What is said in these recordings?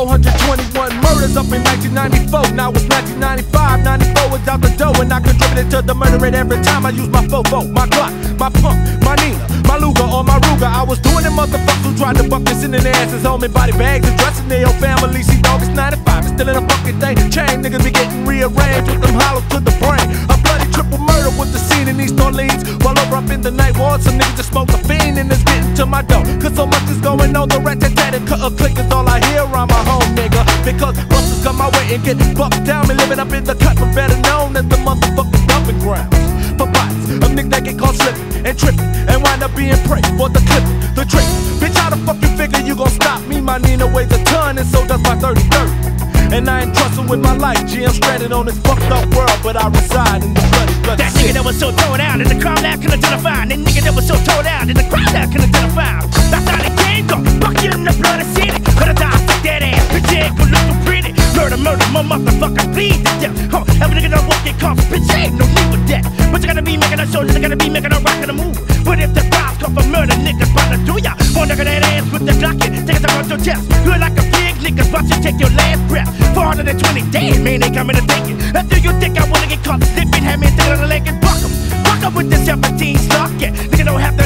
421 murders up in 1994. Now it's 1995. 94 was out the door, and I contributed to the murder rate every time I used my Fofo, my Glock, my pump, my Nina, my Luger, or my Ruger. I was doing it, motherfuckers who tried to buck this in their asses, home in body bags, addressing their own family. See, dog, it's 95, it's still in a fucking thing. Chain niggas be getting rearranged with them hollows to the brain. A bloody triple murder with the scene in East Orleans. While over up in the Ninth Ward, some niggas just smoke a fiend and it's getting to my door. Cause so much is going on, the rat and cut a click is all I hear around my home, nigga. Because busters come my way and get bucked down Me living up in the cut, but better known as the motherfucking dumping grounds. For bots, a nigga that get caught slipping and tripping and wind up being prey for the clip, the trick. Bitch, how the fuck you figure you gon' stop me? My Nina weighs a ton and so does my 30 30. And I ain't trusting with my life. G, I'm stranded on this fucked up world, but I reside in the bloody, bloody That nigga that was so thrown out in the crowd that can identify. That nigga that was so thrown out in the crowd motherfucker bleed to death. Huh, every nigga that walk get caught, bitch, ain't no need for that. But you gotta be making a show, you gotta be making a rock and a move. But if the cops come for murder, niggas bout to do ya. One nigga that ass with the Glock take it around your chest. You're like a pig, niggas watch you take your last breath. 420 days, man, they coming to take it. Do you think I wanna get caught slipping? Have me sitting on the leg and buck 'em. Fuck 'em with the 17 slug, yeah. Nigga don't have to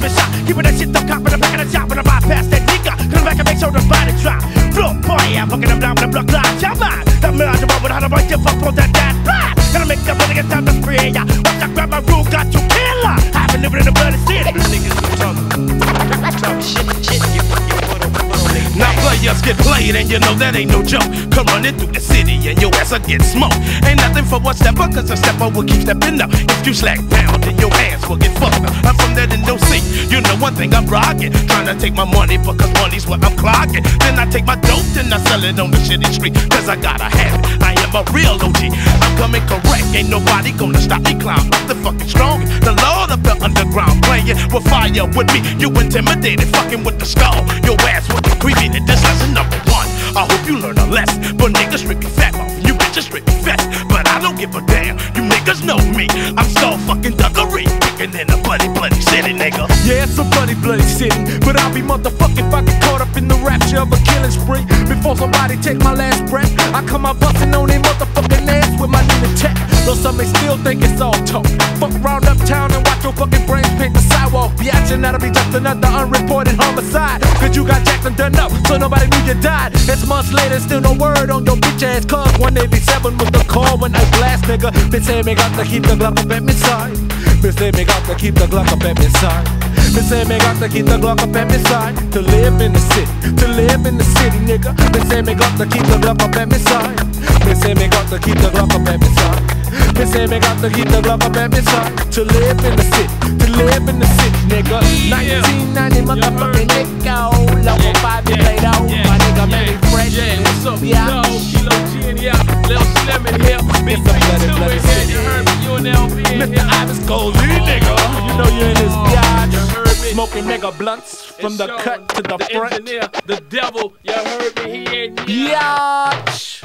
When the man bust me shot, keeping that shit the cop in the back of the shop when I bypass that nigga. Come back and make sure the body drop. Floor boy, I'm fucking them down with the block line, jump on. That murder with how to right give up on that that ride. Gonna make that nigga time to spray ya. Once I grab my rule, got you killer. I've been living in the bloody city. Now players get played and you know that ain't no joke. Come running through the city and your ass will get smoked. Ain't nothing for one stepper, cause a stepper will keep stepping up. If you slack down, then your ass will get fucked up. I'm from that in no seat. You know one thing I'm rocking. Trying to take my money because money's what I'm clocking. Then I take my dope and I sell it on the shitty street. Cause I gotta have it. I am a real OG. I'm coming correct. Ain't nobody gonna stop me climb up the fucking strong. The lord of the underground playing with fire with me. You intimidated, fucking with the skull. Your ass will creepy. And this lesson number one. I hope you learn a lesson. But niggas strip me fat off. You bitches strip me fast. But I don't give a damn. You niggas know me. I'm so fucking duggery. Kicking in a bloody, bloody city, nigga. Yeah, it's a bloody, bloody city. But I'll be motherfucking if I get caught up in the rapture of a killing spree. Before somebody take my last breath, I come out busting on their motherfucking ass with my Nina tech. Though some may still think it's all talk. Fuck around uptown and watch your fucking brains paint the sidewalk. Biatchin', that'll be just another unreported homicide. Cause you got Jackson done up, so nobody knew you died. It's months later, still no word on your bitch ass cuz 187 was the call when I blast nigga. Bitch say me got to keep the Glock up at me side. Bitch say me got to keep the Glock up at me side. Bitch say me got to keep the Glock up at me side. To live in the city, to live in the city, nigga. Bitch say me got to keep the Glock up at me side. Bitch say me got to keep the Glock up at me side. Bitch say me got to keep the Glock up at me side. To live in the city, to live in the city, nigga. 1990 motherfucking nigga. Level 5 you played Mr. here. Nigga. You know you're in this biatch. Smoking mega blunts from And the cut to the the front. engineer, the devil, you heard me, he in here. Biatch.